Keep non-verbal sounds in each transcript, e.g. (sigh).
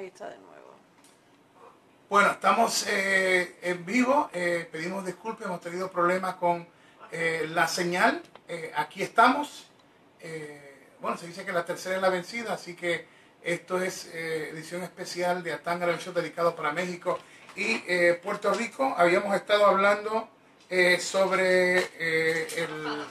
Ahí está de nuevo. Bueno, estamos eh, en vivo. eh, pedimos disculpas, hemos tenido problemas con eh, la señal. Aquí estamos. Bueno, se dice que la tercera es la vencida, así que esto es edición especial de Atangana Show dedicado para México y Puerto Rico. Habíamos estado hablando sobre el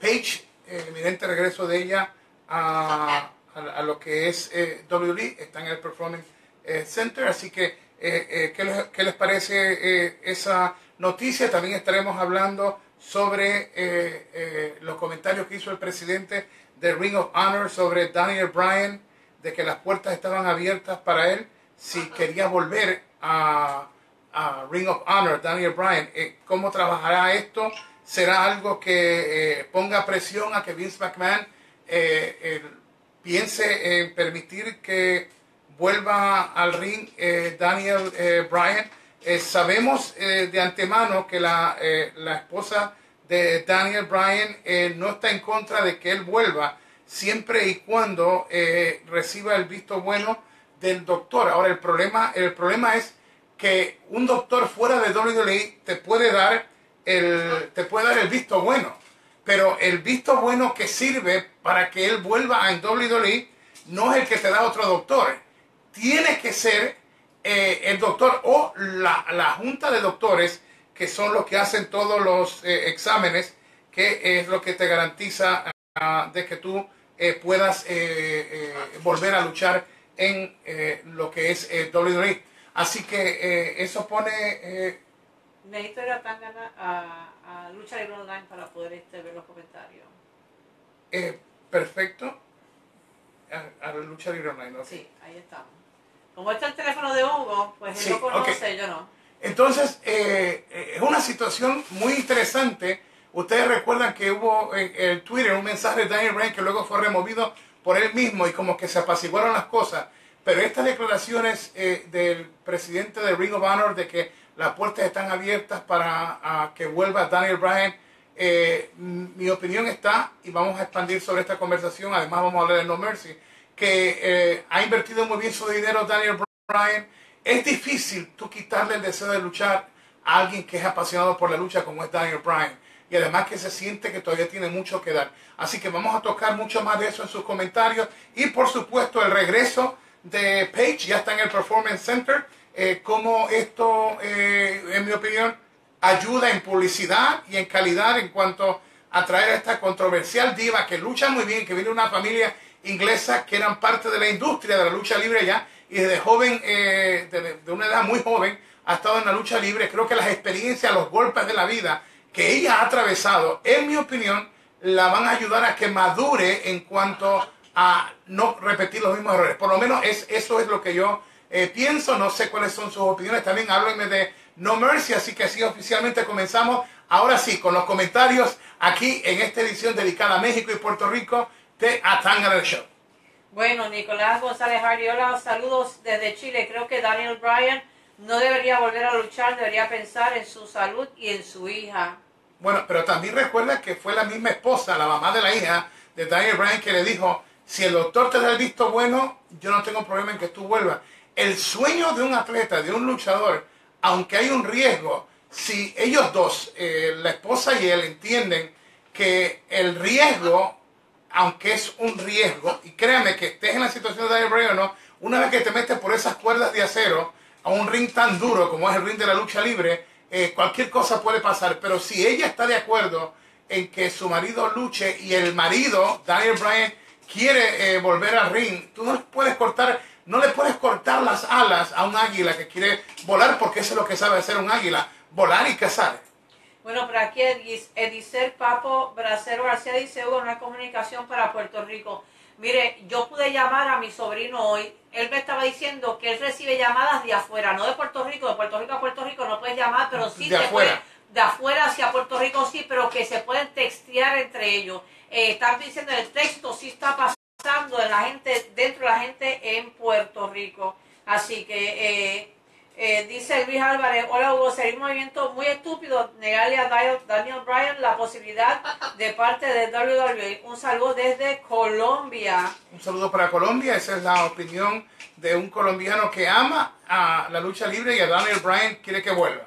Page, eminente regreso de ella a, a, lo que es eh, WWE, está en el Performance eh, Center, así que, eh, eh, ¿qué, les, qué les parece eh, esa noticia? También estaremos hablando sobre los comentarios que hizo el presidente de Ring of Honor sobre Daniel Bryan, de que las puertas estaban abiertas para él si quería volver a, a Ring of Honor, Daniel Bryan. ¿Cómo trabajará esto? ¿Será algo que eh, ponga presión a que Vince McMahon eh, piense en permitir que vuelva al ring eh, Daniel eh, Bryan? Eh, sabemos eh, de antemano que la, eh, la esposa de Daniel Bryan eh, no está en contra de que él vuelva siempre y cuando reciba el visto bueno del doctor. Ahora el problema, el problema es que un doctor fuera de WWE te puede dar el, te puede dar el visto bueno, pero el visto bueno que sirve para que él vuelva a WWE no es el que te da otro doctor. Tiene que ser eh, el doctor o la, la junta de doctores que son los que hacen todos los eh, exámenes, que es lo que te garantiza ah, de que tú eh, puedas volver a luchar en lo que es WWE. Así que eso pone ir a Tangana a, Lucha Libre Online para poder este, ver los comentarios. eh, perfecto a, a lucha libre online. ¿no? Sí, ahí estamos. Como está el teléfono de Hugo, pues él Sí, lo conoce, ok. yo no. Entonces, eh, eh, es una situación muy interesante. Ustedes recuerdan que hubo en el Twitter un mensaje de Daniel Bryan que luego fue removido por él mismo y como que se apaciguaron las cosas. Pero estas declaraciones eh, del presidente de Ring of Honor de que las puertas están abiertas para ah, que vuelva Daniel Bryan, eh, mi opinión está, y vamos a expandir sobre esta conversación, además vamos a hablar de No Mercy, que eh, ha invertido muy bien su dinero Daniel Bryan. Es difícil tú quitarle el deseo de luchar a alguien que es apasionado por la lucha como es Daniel Bryan. Y además que se siente que todavía tiene mucho que dar. Así que vamos a tocar mucho más de eso en sus comentarios. Y por supuesto el regreso de Page ya está en el Performance Center. Eh, como esto, eh, en mi opinión, ayuda en publicidad y en calidad en cuanto a traer a esta controversial diva que lucha muy bien, que viene de una familia inglesa que eran parte de la industria de la lucha libre ya y desde joven, eh, de, de una edad muy joven, ha estado en la lucha libre. Creo que las experiencias, los golpes de la vida que ella ha atravesado, en mi opinión, la van a ayudar a que madure en cuanto a no repetir los mismos errores. Por lo menos es, eso es lo que yo eh, pienso. No sé cuáles son sus opiniones. También háblenme de No Mercy. Así que así oficialmente comenzamos. Ahora sí, con los comentarios aquí en esta edición dedicada a México y Puerto Rico de Atangana Show. Bueno, Nicolás González Arriola, saludos desde Chile. Creo que Daniel Bryan no debería volver a luchar, debería pensar en su salud y en su hija. Bueno, pero también recuerda que fue la misma esposa, la mamá de la hija de Daniel Bryan, que le dijo, si el doctor te da el visto bueno, yo no tengo problema en que tú vuelvas. El sueño de un atleta, de un luchador, aunque hay un riesgo, si ellos dos, eh, la esposa y él, entienden que el riesgo, aunque es un riesgo, y créame que estés en la situación de Daniel Bryan o no, una vez que te metes por esas cuerdas de acero a un ring tan duro como es el ring de la lucha libre, eh, cualquier cosa puede pasar. Pero si ella está de acuerdo en que su marido luche y el marido, Daniel Bryan, quiere eh, volver al ring, tú no puedes cortar, no le puedes cortar las alas a un águila que quiere volar porque eso es lo que sabe hacer un águila, volar y cazar. Bueno, por aquí Edicer Papo Bracero García dice, hubo una comunicación para Puerto Rico. Mire, yo pude llamar a mi sobrino hoy. Él me estaba diciendo que él recibe llamadas de afuera, no de Puerto Rico. De Puerto Rico a Puerto Rico no puedes llamar, pero sí De te afuera. puede- de afuera hacia Puerto Rico sí, pero que se pueden textear entre ellos. Eh, están diciendo el texto sí está pasando de la gente, dentro de la gente en Puerto Rico. Así que eh, Eh, dice Luis Álvarez, hola Hugo, sería un movimiento muy estúpido negarle a Daniel, Bryan la posibilidad de parte de WWE. Un saludo desde Colombia. Un saludo para Colombia, esa es la opinión de un colombiano que ama a la lucha libre y a Daniel Bryan quiere que vuelva.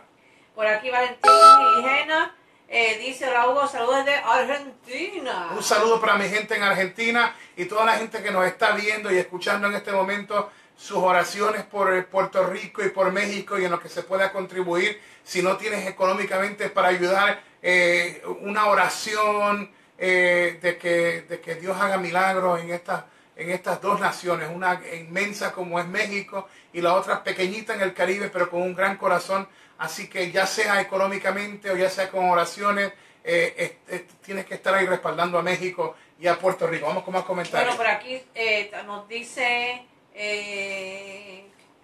Por aquí Valentín Higena eh, dice Raúl, saludos desde Argentina. Un saludo para mi gente en Argentina y toda la gente que nos está viendo y escuchando en este momento sus oraciones por eh, Puerto Rico y por México y en lo que se pueda contribuir. Si no tienes económicamente para ayudar, eh, una oración de, que, de que Dios haga milagros en estas en estas dos naciones, una inmensa como es México y la otra pequeñita en el Caribe, pero con un gran corazón. Así que ya sea económicamente o ya sea con oraciones, eh, eh, tienes que estar ahí respaldando a México y a Puerto Rico. Vamos con más comentarios. Bueno, por aquí eh, nos dice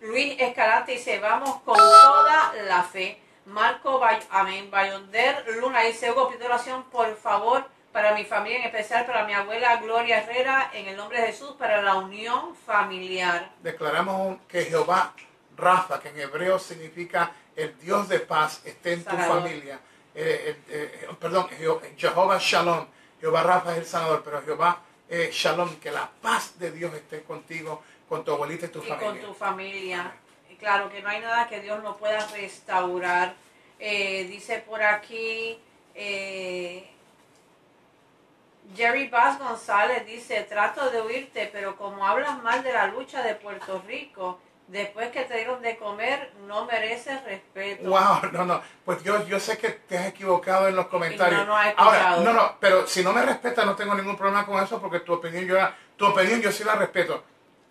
Luis Escalante, dice, vamos con toda la fe. Marco Bay Amén Bayonder Luna dice, Hugo, pido oración, por favor para mi familia, en especial para mi abuela Gloria Herrera, en el nombre de Jesús, para la unión familiar. Declaramos que Jehová Rafa, que en hebreo significa el Dios de paz, esté en tu familia. Eh, eh, eh, perdón, Jehová Shalom. Jehová Rafa es el sanador, pero Jehová Shalom, que la paz de Dios esté contigo, con tu abuelita y tu familia. Y con tu familia. Claro que no hay nada que Dios no pueda restaurar. dice por aquí. Jerry Bass González dice, trato de oírte, pero como hablas mal de la lucha de Puerto Rico, después que te dieron de comer, no mereces respeto. Wow, no, no, pues yo, yo sé que te has equivocado en los comentarios. no, no, Ahora, no, no, pero si no me respetas no tengo ningún problema con eso porque tu opinión yo, tu opinión yo sí la respeto.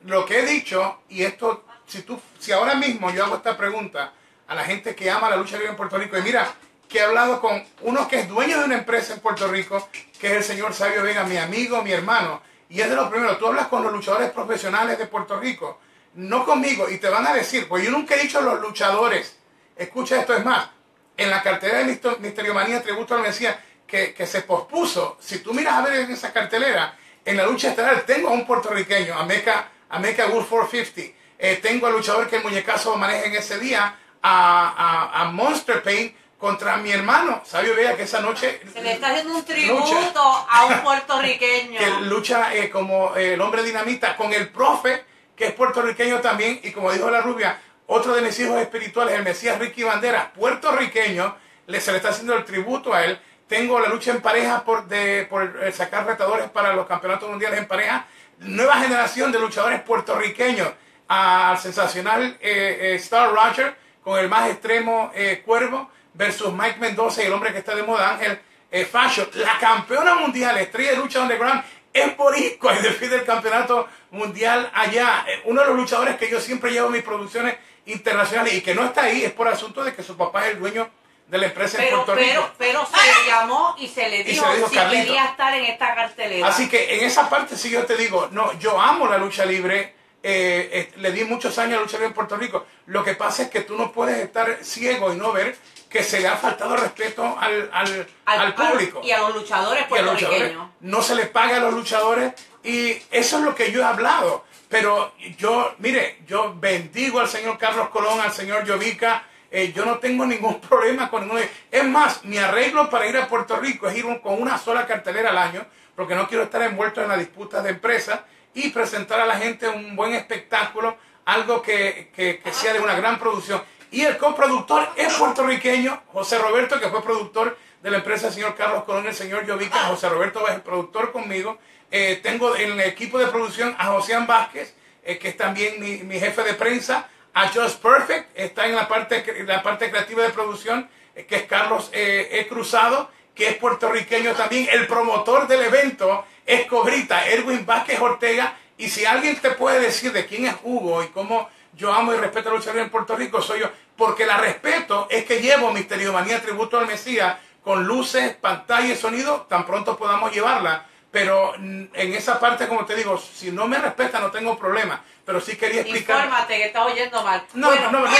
Lo que he dicho, y esto, si tú, si ahora mismo yo hago esta pregunta a la gente que ama la lucha libre en Puerto Rico, y mira, que he hablado con uno que es dueño de una empresa en Puerto Rico, que es el señor Sabio Vega, mi amigo, mi hermano. Y es de los primeros. Tú hablas con los luchadores profesionales de Puerto Rico, no conmigo, y te van a decir, pues yo nunca he dicho los luchadores. Escucha esto, es más, en la cartelera de Misterio Manía Tributo me decía que, que, se pospuso. Si tú miras a ver en esa cartelera, en la lucha estelar tengo a un puertorriqueño, a Meca, a Meca Wolf 450. Eh, tengo al luchador que el muñecazo maneja en ese día, a, a, a Monster Pain contra mi hermano. Sabio Vega que esa noche... Se le está haciendo un tributo a un puertorriqueño. que lucha eh, como eh, el hombre dinamita con el profe, que es puertorriqueño también, y como dijo la rubia, otro de mis hijos espirituales, el Mesías Ricky Bandera, puertorriqueño, le, se le está haciendo el tributo a él. Tengo la lucha en pareja por, de, por eh, sacar retadores para los campeonatos mundiales en pareja. Nueva generación de luchadores puertorriqueños. Al sensacional Star Roger con el más extremo Cuervo versus Mike Mendoza y el hombre que está de moda, Ángel eh, Fashion. La campeona mundial, estrella de lucha underground, es boricua y defiende el campeonato mundial allá. Eh, uno de los luchadores que yo siempre llevo en mis producciones internacionales y que no está ahí es por asunto de que su papá es el dueño de la empresa en Puerto Rico. Pero, se le llamó y se le dijo, si quería estar en esta cartelera. Así que en esa parte sí yo te digo, no, yo amo la lucha libre. Eh, le di muchos años a la lucha libre en Puerto Rico. Lo que pasa es que tú no puedes estar ciego y no ver que se le ha faltado respeto al, al, al, público. y a los luchadores puertorriqueños. No se les paga a los luchadores y eso es lo que yo he hablado. Pero yo, mire, yo bendigo al señor Carlos Colón, al señor Jovica. Eh, yo no tengo ningún (laughs) problema con ninguno. Es más, mi arreglo para ir a Puerto Rico es ir con una sola cartelera al año, porque no quiero estar envuelto en las disputas de empresa y presentar a la gente un buen espectáculo, algo que, que, que sea de una gran producción. Y el coproductor es puertorriqueño, José Roberto, que fue productor de la empresa del señor Carlos Colón, el señor Jovica. José Roberto es el productor conmigo. Eh, tengo en el equipo de producción a José Vázquez, eh, que es también mi, jefe de prensa. A Just Perfect, está en la parte, la parte creativa de producción, eh, que es Carlos E. Cruzado, que es puertorriqueño también. El promotor del evento es Cobrita, Erwin Vázquez Ortega. Y si alguien te puede decir de quién es Hugo y cómo yo amo y respeto a los luchadores en Puerto Rico, soy yo. Porque la respeto es que llevo Misterio Manía Tributo al Mesías con luces, pantalla y sonido, tan pronto podamos llevarla. Pero en esa parte, como te digo, si no me respeta no tengo problema. Pero sí quería explicar. Infórmate que está oyendo mal. No, no, no, no,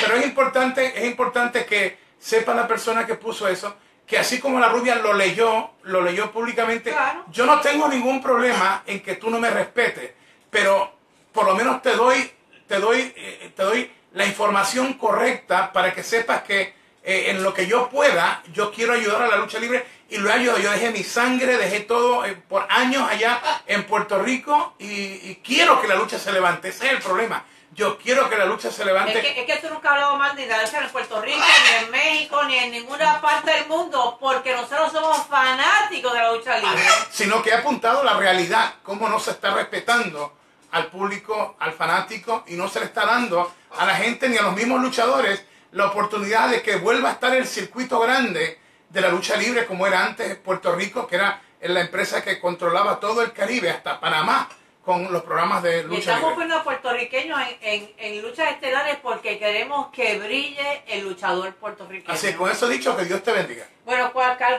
pero, es importante, es importante que sepa la persona que puso eso, que así como la rubia lo leyó, lo leyó públicamente, yo no tengo ningún problema en que tú no me respetes, pero por lo menos te doy te doy, eh, te doy la información correcta para que sepas que eh, en lo que yo pueda, yo quiero ayudar a la lucha libre y lo he ayudado. Yo dejé mi sangre, dejé todo eh, por años allá en Puerto Rico y, y quiero que la lucha se levante. Ese es el problema. Yo quiero que la lucha se levante. Es que, es que tú nunca has hablado mal ni de eso en Puerto Rico, ni en México, ni en ninguna parte del mundo, porque nosotros somos fanáticos de la lucha libre. sino que he apuntado la realidad, cómo no se está respetando al público, al fanático, y no se le está dando a la gente ni a los mismos luchadores la oportunidad de que vuelva a estar el circuito grande de la lucha libre como era antes Puerto Rico, que era la empresa que controlaba todo el Caribe, hasta Panamá, con los programas de lucha estamos poniendo a puertorriqueños en, en, en luchas estelares porque queremos que brille el luchador puertorriqueño. Así que con eso dicho, que Dios te bendiga. Bueno,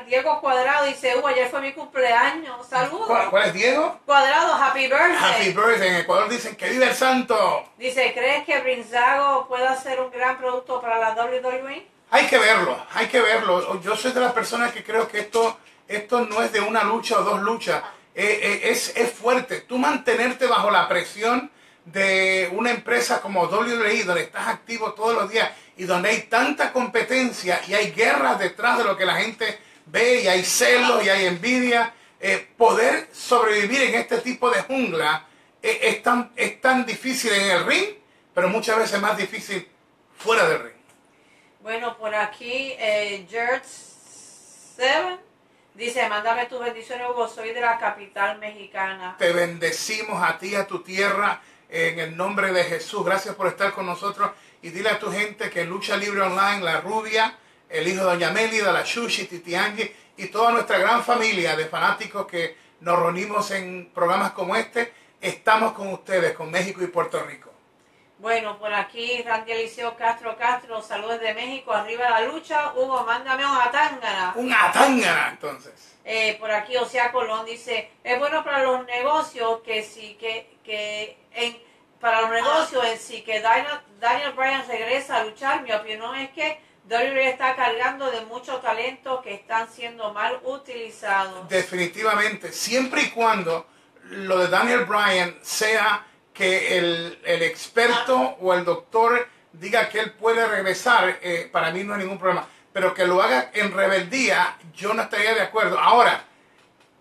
Diego Cuadrado dice, uh, ayer fue mi cumpleaños. Saludos. ¿Cuál, cuál es Diego? Cuadrado, happy birthday. Happy birthday. En Ecuador dicen que vive el santo. Dice, ¿crees que Brinzago pueda ser un gran producto para la WWE? Hay que verlo, hay que verlo. Yo soy de las personas que creo que esto, esto no es de una lucha o dos luchas. Eh, eh, es, es fuerte. Tú mantenerte bajo la presión de una empresa como WWE, donde estás activo todos los días y donde hay tanta competencia y hay guerras detrás de lo que la gente ve y hay celos y hay envidia. eh, poder sobrevivir en este tipo de jungla eh, es, tan, es tan difícil en el ring, pero muchas veces más difícil fuera del ring. Bueno, por aquí, eh, Jert7 dice, mándame tus bendiciones, Hugo, soy de la capital mexicana. Te bendecimos a ti, a tu tierra, en el nombre de Jesús. Gracias por estar con nosotros. Y dile a tu gente que Lucha Libre Online, la rubia, el hijo de Doña Mélida, la Shushi, Titi Angie y toda nuestra gran familia de fanáticos que nos reunimos en programas como este, estamos con ustedes, con México y Puerto Rico. Bueno, por aquí Randy Eliseo Castro Castro, saludos de México, arriba la lucha. Hugo, mándame un atángana. Un atángana, entonces. Eh, por aquí Osea Colón dice, es bueno para los negocios que sí, que, que en, para los negocios en sí, que Daniel, Daniel Bryan regresa a luchar. Mi opinión es que WWE está cargando de mucho talento que están siendo mal utilizados. Definitivamente, siempre y cuando lo de Daniel Bryan sea que el, el experto o el doctor diga que él puede regresar, eh, para mí no hay ningún problema. Pero que lo haga en rebeldía, yo no estaría de acuerdo. Ahora,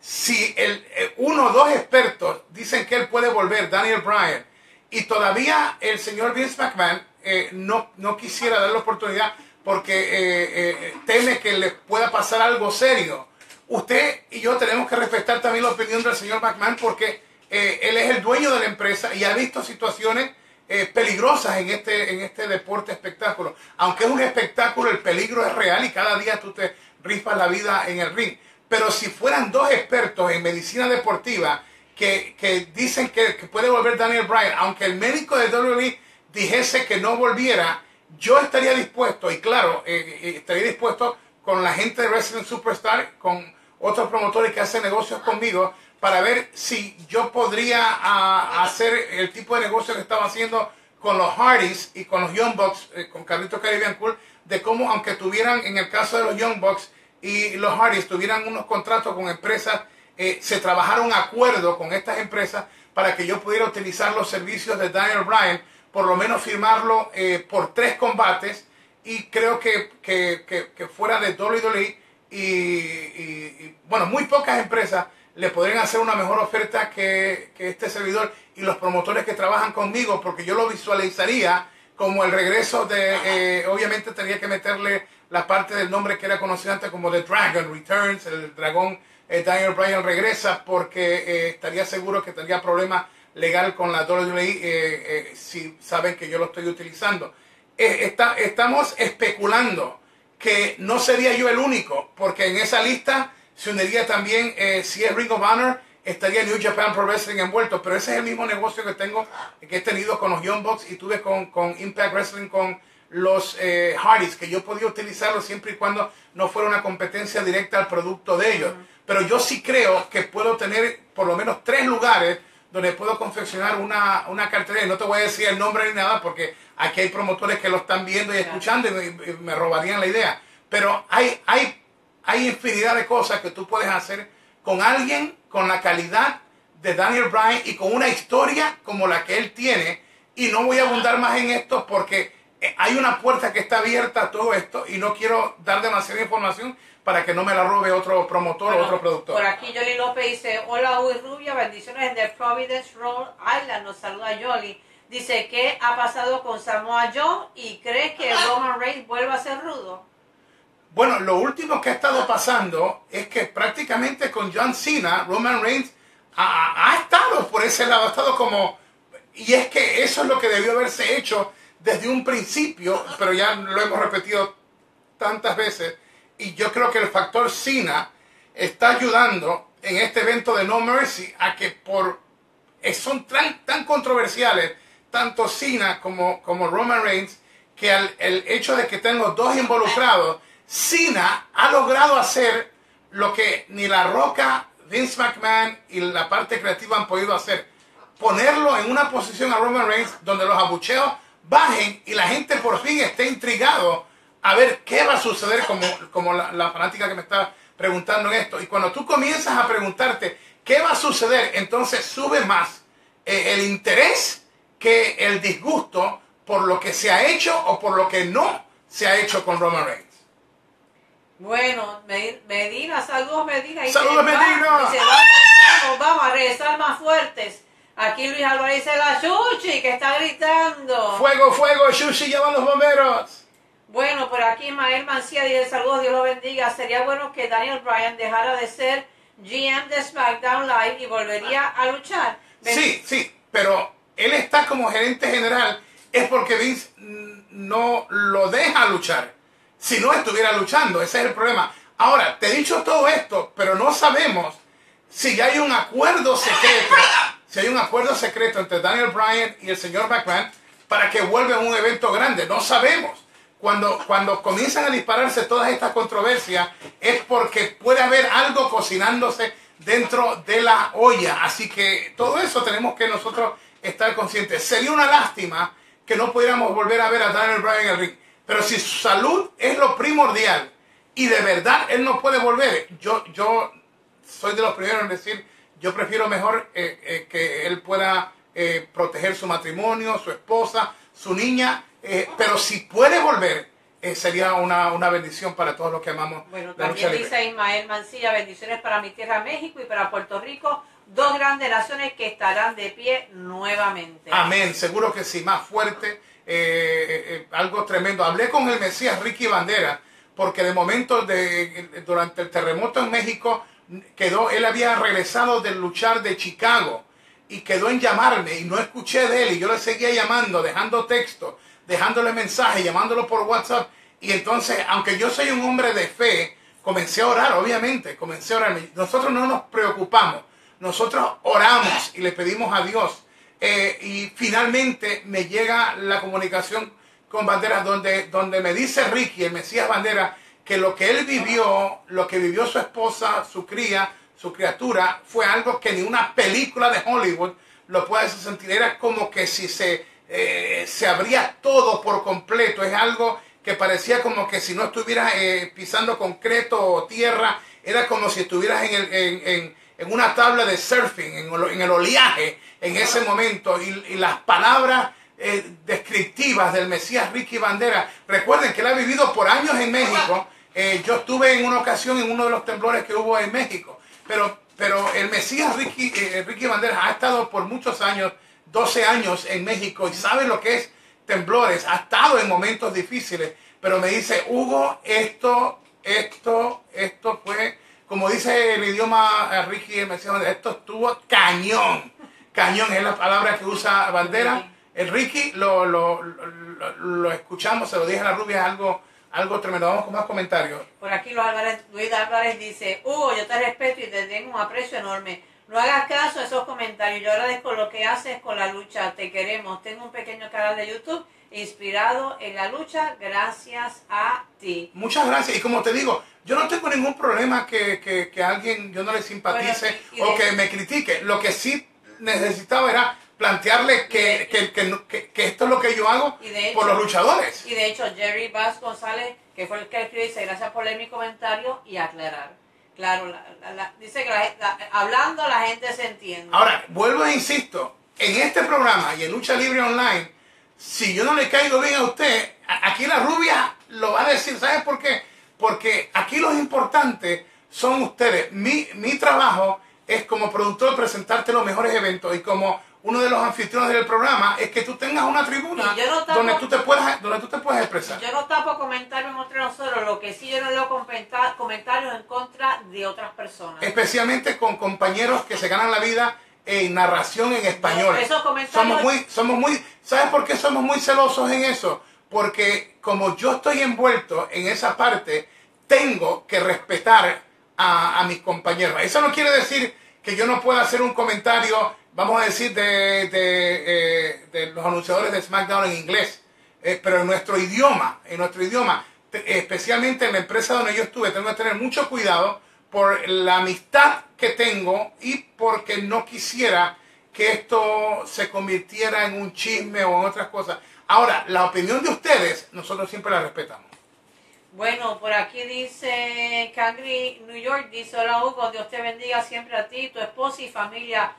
si el, eh, uno o dos expertos dicen que él puede volver, Daniel Bryan, y todavía el señor Vince McMahon eh, no, no quisiera dar la oportunidad porque eh, teme que le pueda pasar algo serio. Usted y yo tenemos que respetar también la opinión del señor McMahon porque eh, él es el dueño de la empresa y ha visto situaciones eh, peligrosas en este, en este deporte espectáculo. Aunque es un espectáculo, el peligro es real y cada día tú te rifas la vida en el ring. Pero si fueran dos expertos en medicina deportiva que, que dicen que, puede volver Daniel Bryan, aunque el médico de WWE dijese que no volviera, yo estaría dispuesto, y claro, eh, eh, estaría dispuesto con la gente de Wrestling Superstar, con otros promotores que hacen negocios conmigo, para ver si yo podría ah, hacer el tipo de negocio que estaba haciendo con los Hardys y con los Young Bucks, eh, con Carlito Caribbean Cool, de cómo, aunque tuvieran, en el caso de los Young Bucks y los Hardys, tuvieran unos contratos con empresas, eh, se trabajara un acuerdo con estas empresas para que yo pudiera utilizar los servicios de Daniel Bryan, por lo menos firmarlo eh, por tres combates, y creo que, que, que, fuera de WWE y- y, bueno, muy pocas empresas le podrían hacer una mejor oferta que, que este servidor y los promotores que trabajan conmigo, porque yo lo visualizaría como el regreso de, eh, obviamente tendría que meterle la parte del nombre que era conocido antes como The Dragon Returns, el dragón eh, Daniel Bryan regresa porque eh, estaría seguro que tendría problemas legal con la WWE eh, eh, si saben que yo lo estoy utilizando. Está- estamos especulando que no sería yo el único, porque en esa lista se uniría también, eh, si es Ring of Honor, estaría New Japan Pro Wrestling envuelto, pero ese es el mismo negocio que tengo, que he tenido con los Young Bucks y tuve con, con Impact Wrestling, con los eh, Hardys, que yo podía utilizarlo siempre y cuando no fuera una competencia directa al producto de ellos. Pero yo sí creo que puedo tener por lo menos tres lugares donde puedo confeccionar una, una cartera. Y no te voy a decir el nombre ni nada porque aquí hay promotores que lo están viendo y escuchando y me, y me robarían la idea. Pero hay, hay, hay infinidad de cosas que tú puedes hacer con alguien con la calidad de Daniel Bryan y con una historia como la que él tiene. Y no voy a abundar más en esto porque eh, hay una puerta que está abierta a todo esto y no quiero dar demasiada información para que no me la robe otro promotor Bueno, o otro productor. Por aquí Yoli López dice, hola Uy Rubia, bendiciones de Providence, Rhode Island, nos saluda Yoli. Dice, ¿qué ha pasado con Samoa Joe y crees que (laughs) Roman Reigns vuelva a ser rudo? Bueno, lo último que ha estado pasando es que prácticamente con John Cena, Roman Reigns ha, estado por ese lado, ha estado como... Y es que eso es lo que debió haberse hecho desde un principio, pero ya lo hemos repetido tantas veces. Y yo creo que el factor Cena está ayudando en este evento de No Mercy a que por... eh, Son tan, tan controversiales, tanto Cena como, como Roman Reigns, que al- el hecho de que estén dos involucrados, Cena ha logrado hacer lo que ni La Roca, Vince McMahon y la parte creativa han podido hacer. Ponerlo en una posición a Roman Reigns donde los abucheos bajen y la gente por fin esté intrigado a ver qué va a suceder como, como la, fanática que me está preguntando en esto. Y cuando tú comienzas a preguntarte qué va a suceder, entonces sube más eh, el interés que el disgusto por lo que se ha hecho o por lo que no se ha hecho con Roman Reigns. Bueno, Me- Medina, saludos Medina. Dice, Saludos, "Va- Medina. Dice, vamos, vamos a regresar más fuertes. Aquí Luis Álvarez dice la Chuchi que está gritando. Fuego, fuego, Shushi, llaman los bomberos. Bueno, por aquí Ismael Mancía dice saludos, Dios lo bendiga. Sería bueno que Daniel Bryan dejara de ser GM de SmackDown Live y volvería a luchar. Sí, sí, pero él está como gerente general es porque Vince no lo deja luchar. Si no estuviera luchando, ese es el problema. Ahora, te he dicho todo esto, pero no sabemos si hay un acuerdo secreto, si hay un acuerdo secreto entre Daniel Bryan y el señor McMahon para que vuelva a un evento grande. No sabemos. Cuando, cuando comienzan a dispararse todas estas controversias es porque puede haber algo cocinándose dentro de la olla. Así que todo eso tenemos que nosotros estar conscientes. Sería una lástima que no pudiéramos volver a ver a Daniel Bryan en el ring. Pero si su salud es lo primordial y de verdad él no puede volver, yo, yo soy de los primeros en decir, yo prefiero mejor eh, eh, que él pueda eh, proteger su matrimonio, su esposa, su niña, eh, pero si puede volver, eh, sería una, una bendición para todos los que amamos Bueno, la lucha también libre. dice Ismael Mancilla, bendiciones para mi tierra México y para Puerto Rico, dos grandes naciones que estarán de pie nuevamente. Amén, seguro que sí, más fuerte, eh, eh, algo tremendo. Hablé con el Mesías Ricky Bandera, porque de momento, de, durante el terremoto en México, quedó, él había regresado del luchar de Chicago y quedó en llamarme y no escuché de él y yo le seguía llamando, dejando texto, dejándole mensaje, llamándolo por WhatsApp. Y entonces, aunque yo soy un hombre de fe, comencé a orar, obviamente, comencé a orar. Nosotros no nos preocupamos, nosotros oramos y le pedimos a Dios. Eh, y finalmente me llega la comunicación con Bandera donde, donde me dice Ricky, el Mesías Bandera, que lo que él vivió, lo que vivió su esposa, su cría, su criatura, fue algo que ni una película de Hollywood lo puede sentir. Era como que si se, eh, se abría todo por completo. Es algo que parecía como que si no estuvieras eh, pisando concreto o tierra, era como si estuvieras en, el- en- en- en una tabla de surfing, en, en el oleaje en ese momento. Y, las palabras eh, descriptivas del Mesías Ricky Bandera, recuerden que él ha vivido por años en México. Eh, yo estuve en una ocasión en uno de los temblores que hubo en México, pero, pero el Mesías Ricky, eh, Ricky Banderas ha estado por muchos años, 12 años en México y sabe lo que es temblores, ha estado en momentos difíciles, pero me dice, Hugo, esto, esto, esto fue, como dice el idioma eh, Ricky, el Mesías Banderas, esto estuvo cañón, cañón es la palabra que usa Bandera. El Ricky lo, lo, lo, lo escuchamos, se lo dije a la rubia, es algo, algo tremendo. Vamos con más comentarios. Por aquí Luis Álvarez, Luis Álvarez dice, Hugo, yo te respeto y te tengo un aprecio enorme. No hagas caso a esos comentarios. Yo agradezco lo que haces con la lucha. Te queremos. Tengo un pequeño canal de YouTube inspirado en la lucha gracias a ti. Muchas gracias. Y como te digo, yo no tengo ningún problema que, que, que alguien yo no le simpatice Bueno, y- y o de- que me critique. Lo que sí necesitaba era plantearle que, que, que, que- esto es lo que yo hago de por hecho- los luchadores. Y de hecho, Jerry Bass González, que fue el que escribió, dice gracias por leer mi comentario y aclarar. Claro, la- la- la- dice que la- la- hablando la gente se entiende. Ahora, vuelvo e insisto, en este programa y en Lucha Libre Online, si yo no le caigo bien a usted, aquí la rubia lo va a decir, ¿sabes por qué? Porque aquí lo importante son ustedes. Mi, mi trabajo es como productor presentarte los mejores eventos y como uno de los anfitriones del programa es que tú tengas una tribuna no tapo- donde tú te puedas donde tú te puedas expresar. Yo no tapo comentarios entre nosotros, lo que sí yo no leo comenta- comentarios en contra de otras personas. especialmente con compañeros que se ganan la vida en narración en español. Esos comentarios- Somos muy, somos muy, ¿sabes por qué somos muy celosos en eso? Porque como yo estoy envuelto en esa parte, tengo que respetar a, mis compañeros. Eso no quiere decir que yo no pueda hacer un comentario, vamos a decir, de, de, eh, los anunciadores de SmackDown en inglés, eh, pero en nuestro idioma, en nuestro idioma, te- especialmente en la empresa donde yo estuve, tengo que tener mucho cuidado por la amistad que tengo y porque no quisiera que esto se convirtiera en un chisme o en otras cosas. Ahora, la opinión de ustedes, nosotros siempre la respetamos. Bueno, por aquí dice Cangri, New York, dice, hola Hugo, Dios te bendiga siempre a ti, tu esposa y familia.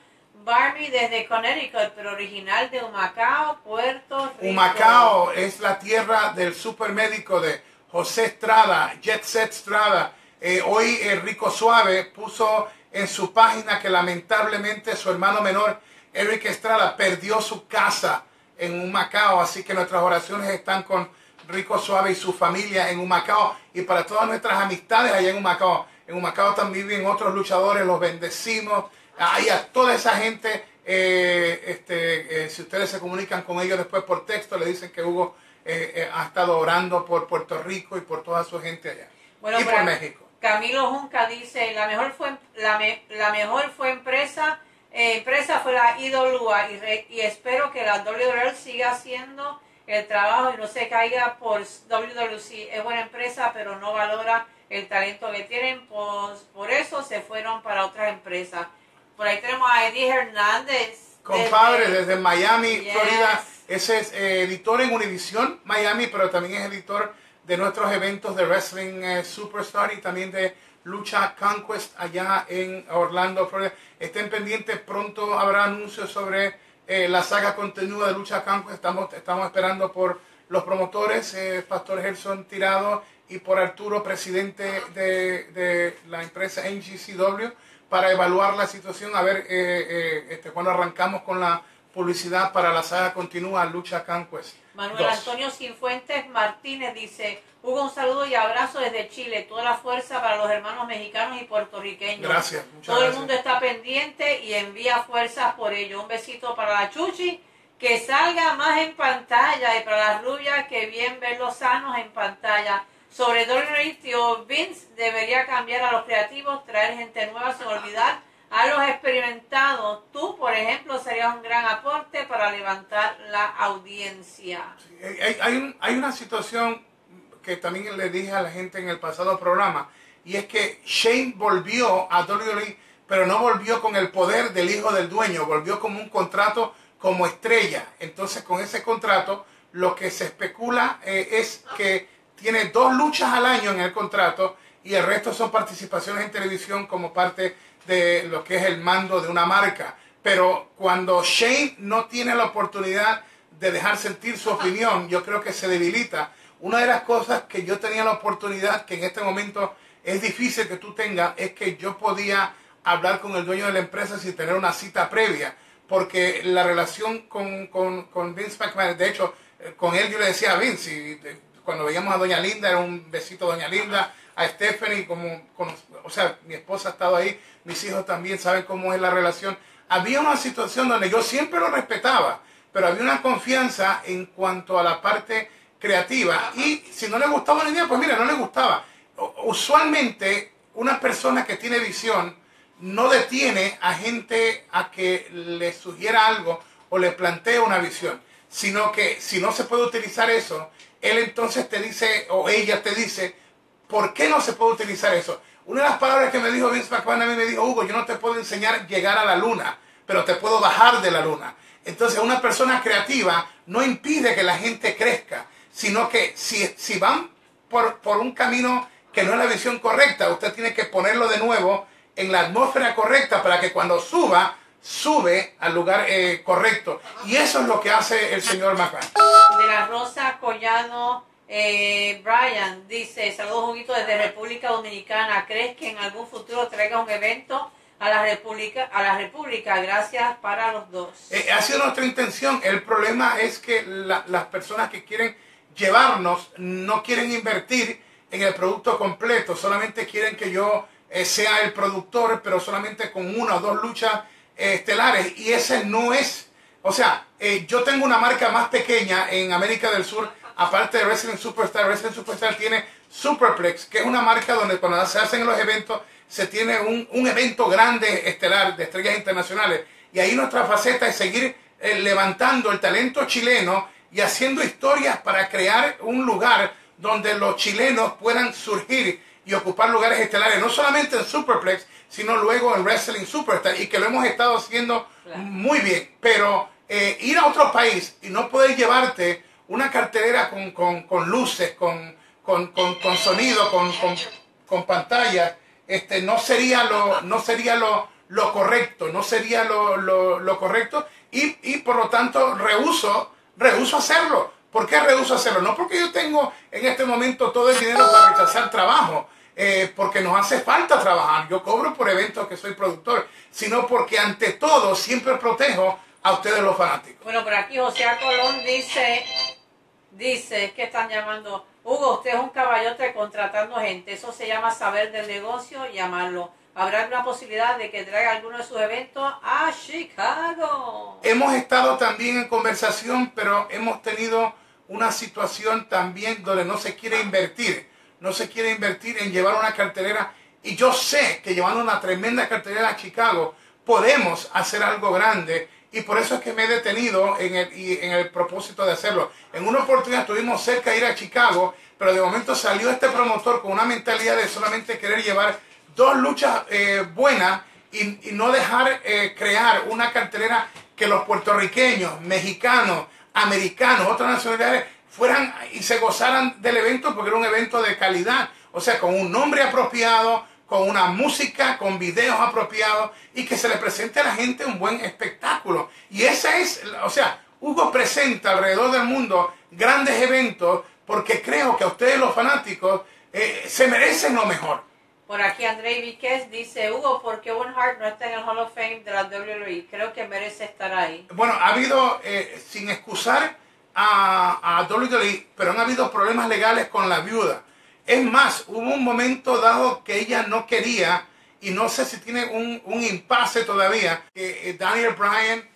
Barbie desde Connecticut, pero original de Humacao, Puerto Rico. Humacao es la tierra del supermédico de José Estrada, Jet Set Estrada. Eh, hoy eh, Rico Suave puso en su página que lamentablemente su hermano menor, Eric Estrada, perdió su casa en Humacao. Así que nuestras oraciones están con Rico Suave y su familia en Humacao. Y para todas nuestras amistades allá en Humacao. En Humacao también viven otros luchadores, los bendecimos. Ahí a toda esa gente, eh, este, eh, si ustedes se comunican con ellos después por texto, le dicen que Hugo eh, eh, ha estado orando por Puerto Rico y por toda su gente allá. Bueno, y por México. Camilo Junca dice, la mejor fue la, me- la mejor fue empresa, eh, empresa fue la IWA y, re- y espero que la WWL siga haciendo el trabajo y no se caiga por WWC. Es buena empresa, pero no valora el talento que tienen, pues, por eso se fueron para otras empresas. Por ahí tenemos a Eddie Hernández. Compadre, desde- desde Miami, Yes. Florida. Ese es eh, editor en Univision, Miami, pero también es editor de nuestros eventos de Wrestling eh, Superstar y también de Lucha Conquest allá en Orlando, Florida. Estén pendientes, pronto habrá anuncios sobre eh, la saga continua de Lucha Conquest. Estamos, estamos esperando por los promotores, eh, Pastor Gerson Tirado y por Arturo, presidente de, de la empresa NGCW, para evaluar la situación, a ver eh, eh, este, cuando arrancamos con la publicidad para la saga continua Lucha Conquest. Manuel Dos. Antonio Cifuentes Martínez dice, Hugo, un saludo y abrazo desde Chile, toda la fuerza para los hermanos mexicanos y puertorriqueños. Gracias, muchas Todo el mundo está pendiente y envía fuerzas por ello. Un besito para la Chuchi, que salga más en pantalla y para las rubias que bien verlos sanos en pantalla. Sobre WWE, tío Vince debería cambiar a los creativos, traer gente nueva sin olvidar a los experimentados. Tú, por ejemplo, serías un gran aporte para levantar la audiencia. Hay una situación que también le dije a la gente en el pasado programa, y es que Shane volvió a WWE, pero no volvió con el poder del hijo del dueño, volvió como un contrato como estrella. Entonces, con ese contrato, lo que se especula eh, es que tiene dos luchas al año en el contrato y el resto son participaciones en televisión como parte de lo que es el mando de una marca. Pero cuando Shane no tiene la oportunidad de dejar sentir su opinión, yo creo que se debilita. Una de las cosas que yo tenía la oportunidad, que en este momento es difícil que tú tengas, es que yo podía hablar con el dueño de la empresa sin tener una cita previa, porque la relación con, con, con Vince McMahon, de hecho, eh, con él yo le decía a Vince, y de- cuando veíamos a Doña Linda, era un besito a Doña Linda, a Stephanie, como, cono- o sea, mi esposa ha estado ahí, mis hijos también saben cómo es la relación. Había una situación donde yo siempre lo respetaba, pero había una confianza en cuanto a la parte creativa y si no le gustaba la idea, pues mira, no le gustaba. Usualmente una persona que tiene visión no detiene a gente a que le sugiera algo o le plantee una visión, sino que si no se puede utilizar eso, él entonces te dice o ella te dice, ¿por qué no se puede utilizar eso? Una de las palabras que me dijo Vince McMahon a mí me dijo, Hugo, yo no te puedo enseñar llegar a la luna, pero te puedo bajar de la luna. Entonces una persona creativa no impide que la gente crezca, sino que si, si van por, por un camino que no es la visión correcta, usted tiene que ponerlo de nuevo en la atmósfera correcta para que cuando suba sube al lugar eh, correcto. Y eso es lo que hace el señor McMahon. De la Rosa Collado, eh, Brian dice, saludos Juguito desde República Dominicana. ¿Crees que en algún futuro traiga un evento a la República? A la República, gracias para los dos. Eh, ha sido nuestra intención. El problema es que la- las personas que quieren llevarnos no quieren invertir en el producto completo, solamente quieren que yo eh, sea el productor, pero solamente con una o dos luchas eh, estelares. Y ese no es, o sea, eh, yo tengo una marca más pequeña en América del Sur, aparte de Wrestling Superstar. Wrestling Superstar tiene Superplex, que es una marca donde cuando se hacen los eventos se tiene un, un evento grande estelar de estrellas internacionales. Y ahí nuestra faceta es seguir eh, levantando el talento chileno y haciendo historias para crear un lugar donde los chilenos puedan surgir y ocupar lugares estelares, no solamente en Superplex, sino luego en Wrestling Superstar, y que lo hemos estado haciendo Claro. muy bien. Pero eh, ir a otro país y no poder llevarte una cartelera con, con- con luces, con, con, con- con sonido, con, con, con pantallas, este, no sería lo, no sería lo, lo correcto, no sería lo, lo- lo correcto y, y por lo tanto rehuso, rehuso hacerlo. ¿Por qué rehuso hacerlo? No porque yo tengo en este momento todo el dinero para rechazar trabajo, eh, porque nos hace falta trabajar. Yo cobro por eventos que soy productor, sino porque ante todo siempre protejo a ustedes los fanáticos. Bueno, por aquí José Colón dice, dice que están llamando, Hugo, usted es un caballote contratando gente, eso se llama saber del negocio y amarlo. ¿Habrá alguna posibilidad de que traiga alguno de sus eventos a Chicago? Hemos estado también en conversación, pero hemos tenido una situación también donde no se quiere invertir. No se quiere invertir en llevar una cartelera. Y yo sé que llevando una tremenda cartelera a Chicago podemos hacer algo grande. Y por eso es que me he detenido en el, en el propósito de hacerlo. En una oportunidad estuvimos cerca de ir a Chicago, pero de momento salió este promotor con una mentalidad de solamente querer llevar dos luchas eh, buenas y, no dejar eh, crear una cartelera que los puertorriqueños, mexicanos, americanos, otras nacionalidades fueran y se gozaran del evento porque era un evento de calidad, o sea, con un nombre apropiado, con una música, con videos apropiados y que se le presente a la gente un buen espectáculo. Y esa es, o sea, Hugo presenta alrededor del mundo grandes eventos porque creo que a ustedes los fanáticos eh, se merecen lo mejor. Por aquí Andrei Víquez dice, Hugo, ¿por qué Owen Hart no está en el Hall of Fame de la WWE? Creo que merece estar ahí. Bueno, ha habido, eh, sin excusar a, a WWE, pero han habido problemas legales con la viuda. Es más, hubo un momento dado que ella no quería, y no sé si tiene un, un impasse todavía, eh, Daniel Bryan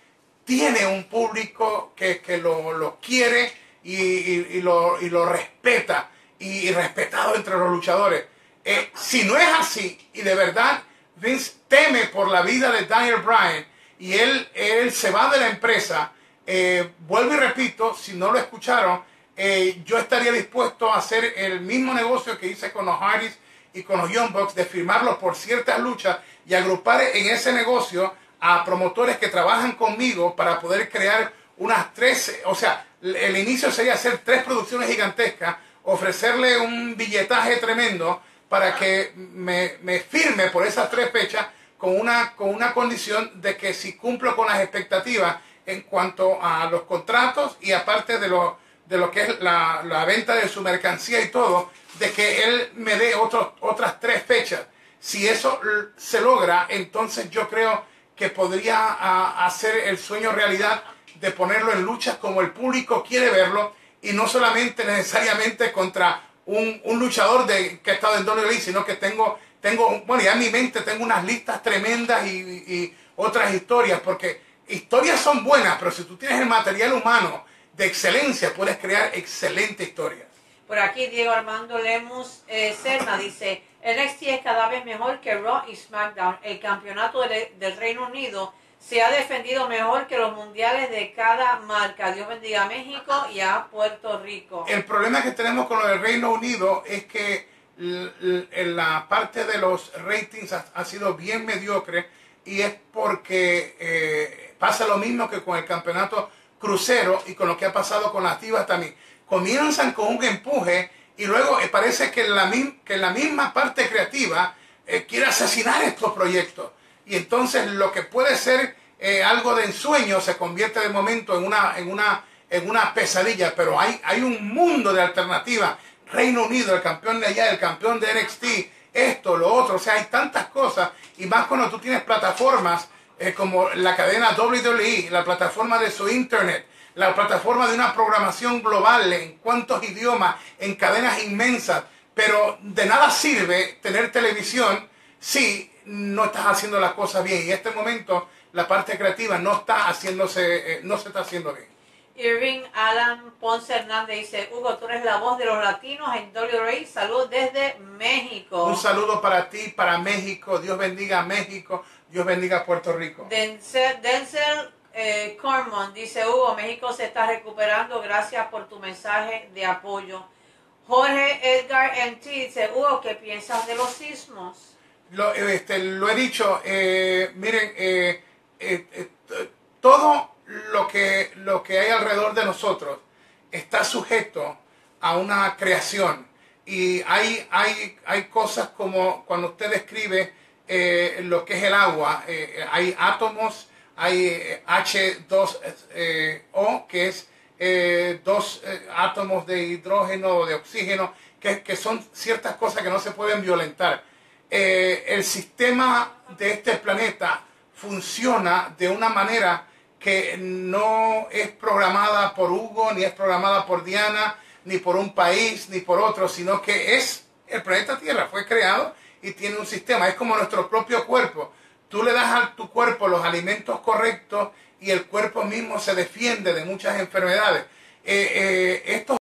tiene un público que, que lo, lo quiere y, y- lo, y lo respeta, y respetado entre los luchadores. Eh, si no es así, y de verdad Vince teme por la vida de Daniel Bryan, y él, él se va de la empresa, eh, vuelvo y repito, si no lo escucharon, eh, yo estaría dispuesto a hacer el mismo negocio que hice con los Hardys y con los Young Bucks, de firmarlos por ciertas luchas y agrupar en ese negocio a promotores que trabajan conmigo para poder crear unas tres, o sea, el inicio sería hacer tres producciones gigantescas, ofrecerle un billetaje tremendo para que me, me firme por esas tres fechas con una, con una condición de que si cumplo con las expectativas en cuanto a los contratos y aparte de lo, de lo que es la, la venta de su mercancía y todo, de que él me dé otros, otras tres fechas. Si eso se logra, entonces yo creo que podría hacer el sueño realidad de ponerlo en luchas como el público quiere verlo y no solamente necesariamente contra un, luchador que ha estado en WWE, sino que tengo, tengo, bueno, ya en mi mente tengo unas listas tremendas y, otras historias, porque historias son buenas, pero si tú tienes el material humano de excelencia, puedes crear excelentes historias. Por aquí Diego Armando Lemus eh, Serna dice, NXT es cada vez mejor que Raw y SmackDown. El campeonato del Reino Unido se ha defendido mejor que los mundiales de cada marca. Dios bendiga a México y a Puerto Rico. El problema que tenemos con lo del Reino Unido es que la parte de los ratings ha, sido bien mediocre y es porque eh, pasa lo mismo que con el campeonato crucero y con lo que ha pasado con las divas también. Comienzan con un empuje y luego eh, parece que la, que la misma parte creativa eh, quiere asesinar estos proyectos. Y entonces lo que puede ser eh, algo de ensueño se convierte de momento en una, en una, en una pesadilla, pero hay, hay un mundo de alternativas. Reino Unido, el campeón de allá, el campeón de NXT, esto, lo otro, o sea, hay tantas cosas, y más cuando tú tienes plataformas eh, como la cadena WWE, la plataforma de su internet, la plataforma de una programación global en cuantos idiomas, en cadenas inmensas, pero de nada sirve tener televisión si no estás haciendo las cosas bien. Y en este momento la parte creativa no está haciéndose, eh, no se está haciendo bien. Irving Alan Ponce Hernández dice, Hugo, tú eres la voz de los latinos en WWE. Salud desde México. Un saludo para ti, para México. Dios bendiga a México. Dios bendiga a Puerto Rico. Denzel, Denzel eh, Cormon dice, Hugo, México se está recuperando. Gracias por tu mensaje de apoyo. Jorge Edgar MT dice, Hugo, ¿qué piensas de los sismos? Lo, este, lo he dicho, eh, miren, eh, eh, todo lo que, lo que hay alrededor de nosotros está sujeto a una creación. Y hay, hay, hay cosas como cuando usted describe lo que es el agua, hay átomos, hay eh, H2O, que es eh, dos átomos de hidrógeno o de oxígeno, que, que son ciertas cosas que no se pueden violentar. Eh, el sistema de este planeta funciona de una manera que no es programada por Hugo, ni es programada por Diana, ni por un país, ni por otro, sino que es el planeta Tierra, fue creado y tiene un sistema, es como nuestro propio cuerpo. Tú le das a tu cuerpo los alimentos correctos y el cuerpo mismo se defiende de muchas enfermedades. Eh, eh,